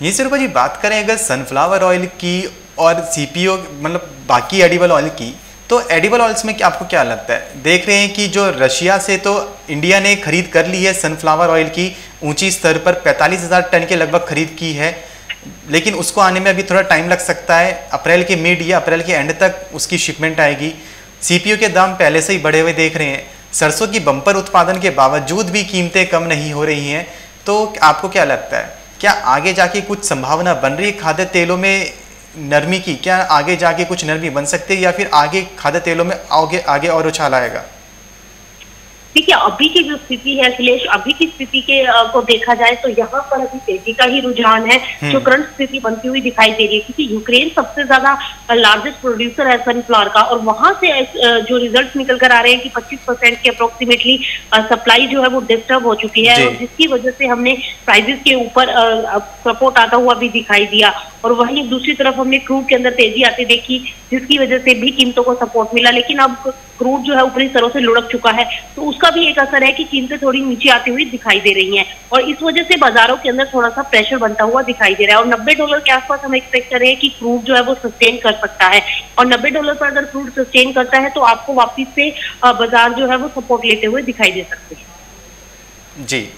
ये सिर्फ़ जी बात करें अगर सनफ्लावर ऑयल की और सीपीओ मतलब बाकी एडिबल ऑयल की तो एडिबल ऑयल्स में आपको क्या लगता है? देख रहे हैं कि जो रशिया से तो इंडिया ने खरीद कर ली है सनफ्लावर ऑयल की, ऊँची स्तर पर पैंतालीस हज़ार टन के लगभग खरीद की है, लेकिन उसको आने में अभी थोड़ा टाइम लग सकता है। अप्रैल के मिड या अप्रैल के एंड तक उसकी शिपमेंट आएगी। सीपीयू के दाम पहले से ही बढ़े हुए देख रहे हैं। सरसों की बम्पर उत्पादन के बावजूद भी कीमतें कम नहीं हो रही हैं। तो आपको क्या लगता है? क्या आगे जाके कुछ संभावना बन रही है खाद्य तेलों में नरमी की? क्या आगे जाके कुछ नरमी बन सकती है या फिर आगे खाद्य तेलों में आगे आगे और उछाल आएगा? देखिए अभी की जो स्थिति है अखिलेश अभी की स्थिति के को देखा जाए तो यहाँ पर अभी तेज़ी का ही रुझान है हम्म। जो करंट स्थिति बनती हुई दिखाई दे रही है क्योंकि यूक्रेन सबसे ज़्यादा लार्जेस्ट प्रोड्यूसर है सनफ्लावर का और वहाँ से जो रिज़ल्ट निकल कर आ रहे हैं कि 25 परसेंट की अप्रोक्सीमेटली सप्लाई जो है वो डिस्टर्ब हो चुकी है जिसकी वजह से हमने प्राइजेस के ऊपर सपोर्ट आता हुआ भी दिखाई दिया और वहीं दूसरी तरफ़ हमने क्रूड के अंदर तेज़ी आती देखी जिसकी वजह से भी कीमतों को सपोर्ट मिला लेकिन अब क्रूड जो है ऊपरी स्तरों से लुढ़क चुका है तो उसका भी एक असर है कि कीमतें थोड़ी नीचे आती हुई दिखाई दे रही हैं। और इस वजह से बाजारों के अंदर थोड़ा सा प्रेशर बनता हुआ दिखाई दे रहा है। और नब्बे डॉलर के आसपास हम एक्सपेक्ट कर रहे हैं कि क्रूड जो है वो सस्टेन कर सकता है। और नब्बे डॉलर पर अगर क्रूड सस्टेन करता है तो आपको वापिस से बाज़ार जो है वो सपोर्ट लेते हुए दिखाई दे सकते हैं। जी।